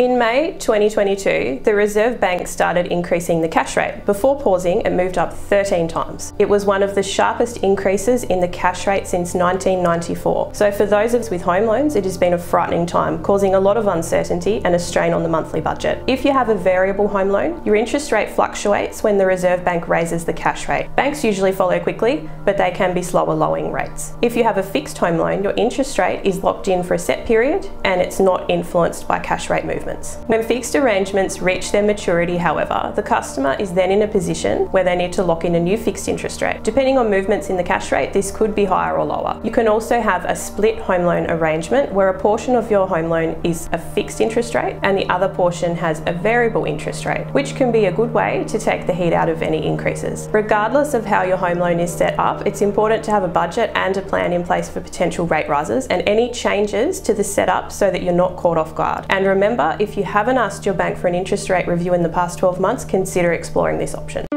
In May 2022, the Reserve Bank started increasing the cash rate. Before pausing, it moved up 13 times. It was one of the sharpest increases in the cash rate since 1994. So for those of us with home loans, it has been a frightening time, causing a lot of uncertainty and a strain on the monthly budget. If you have a variable home loan, your interest rate fluctuates when the Reserve Bank raises the cash rate. Banks usually follow quickly, but they can be slower lowering rates. If you have a fixed home loan, your interest rate is locked in for a set period and it's not influenced by cash rate movements arrangements. When fixed arrangements reach their maturity, however, the customer is then in a position where they need to lock in a new fixed interest rate. Depending on movements in the cash rate, this could be higher or lower. You can also have a split home loan arrangement where a portion of your home loan is a fixed interest rate and the other portion has a variable interest rate, which can be a good way to take the heat out of any increases. Regardless of how your home loan is set up, it's important to have a budget and a plan in place for potential rate rises and any changes to the setup so that you're not caught off guard. And remember, if you haven't asked your bank for an interest rate review in the past 12 months, consider exploring this option.